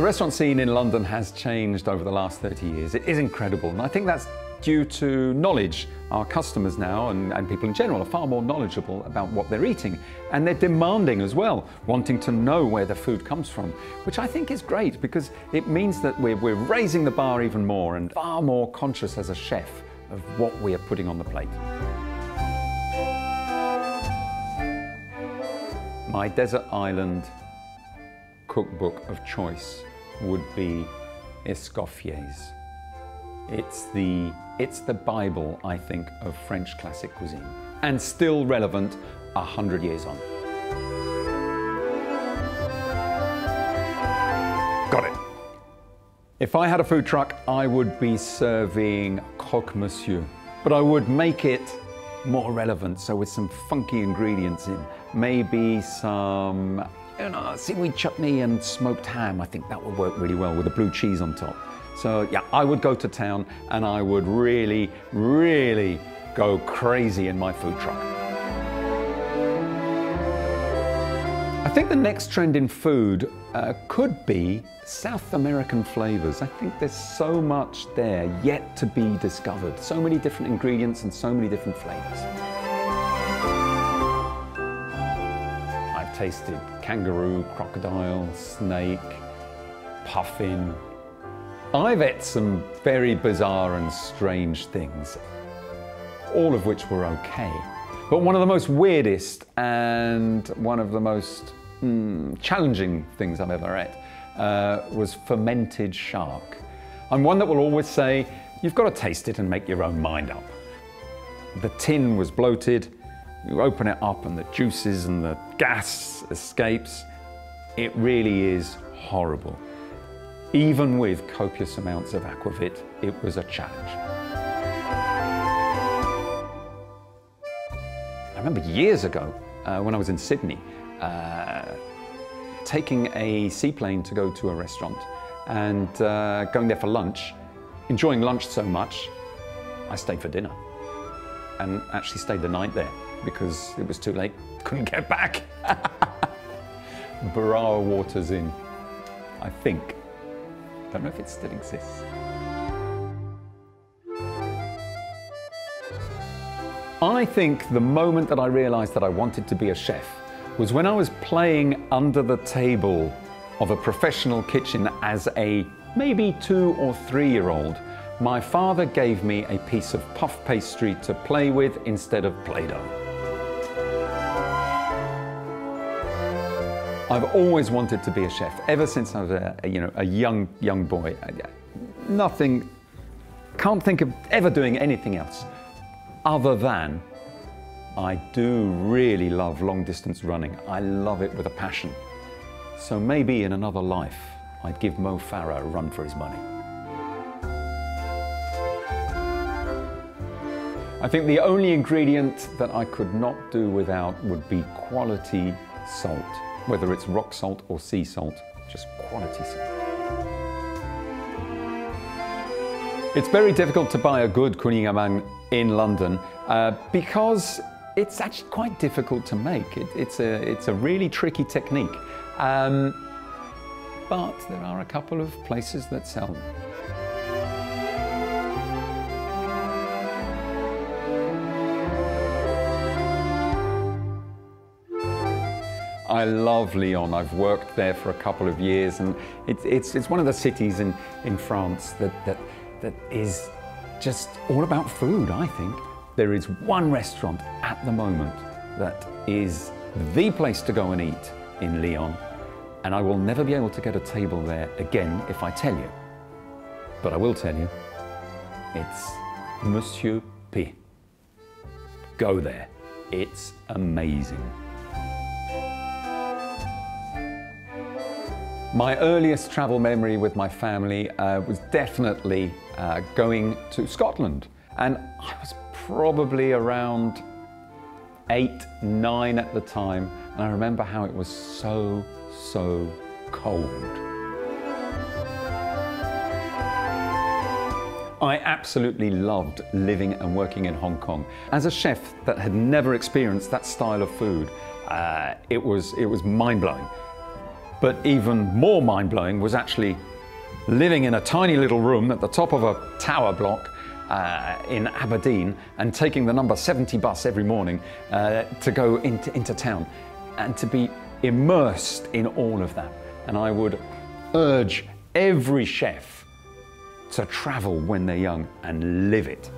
The restaurant scene in London has changed over the last 30 years. It is incredible, and I think that's due to knowledge. Our customers now, and, and, people in general, are far more knowledgeable about what they're eating, and they're demanding as well, wanting to know where the food comes from, which I think is great because it means that we're, we're raising the bar even more and far more conscious as a chef of what we are putting on the plate. My desert island cookbook of choice would be Escoffier's. It's the, it's the Bible, I think, of French classic cuisine, and still relevant a hundred years on. Got it. If I had a food truck, I would be serving croque monsieur, but I would make it more relevant, so with some funky ingredients in. Maybe some you know, seaweed chutney and smoked ham. I think that would work really well with a blue cheese on top. So yeah, I would go to town and I would really, really go crazy in my food truck. I think the next trend in food uh, could be South American flavors. I think there's so much there yet to be discovered. So many different ingredients and so many different flavors. Tasted kangaroo, crocodile, snake, puffin. I've ate some very bizarre and strange things, all of which were okay. But one of the most weirdest and one of the most mm, challenging things I've ever ate uh, was fermented shark. I'm one that will always say, you've got to taste it and make your own mind up. The tin was bloated, you open it up and the juices and the gas escapes. It really is horrible. Even with copious amounts of aquavit, it was a challenge. I remember years ago uh, when I was in Sydney, uh, taking a seaplane to go to a restaurant and uh, going there for lunch, enjoying lunch so much, I stayed for dinner and actually stayed the night there because it was too late, couldn't get back. Berowra Waters Inn, I think. Don't know if it still exists. I think the moment that I realized that I wanted to be a chef was when I was playing under the table of a professional kitchen as a maybe two or three year old. My father gave me a piece of puff pastry to play with instead of Play-Doh. I've always wanted to be a chef, ever since I was a, you know, a young, young boy. Nothing, can't think of ever doing anything else other than I do really love long distance running. I love it with a passion. So maybe in another life, I'd give Mo Farah a run for his money. I think the only ingredient that I could not do without would be quality salt, whether it's rock salt or sea salt, just quality salt. It's very difficult to buy a good kouign-amann in London uh, because it's actually quite difficult to make. It, it's, a, it's a really tricky technique. Um, but there are a couple of places that sell them. I love Lyon. I've worked there for a couple of years and it's, it's, it's one of the cities in, in France that, that that is just all about food, I think. There is one restaurant at the moment that is the place to go and eat in Lyon, and I will never be able to get a table there again if I tell you. But I will tell you, it's Monsieur P. Go there. It's amazing. My earliest travel memory with my family uh, was definitely uh, going to Scotland. And I was probably around eight, nine at the time. And I remember how it was so, so cold. I absolutely loved living and working in Hong Kong. As a chef that had never experienced that style of food, uh, it was, it was mind-blowing. But even more mind blowing was actually living in a tiny little room at the top of a tower block uh, in Aberdeen and taking the number 70 bus every morning uh, to go into, into town and to be immersed in all of that. And I would urge every chef to travel when they're young and live it.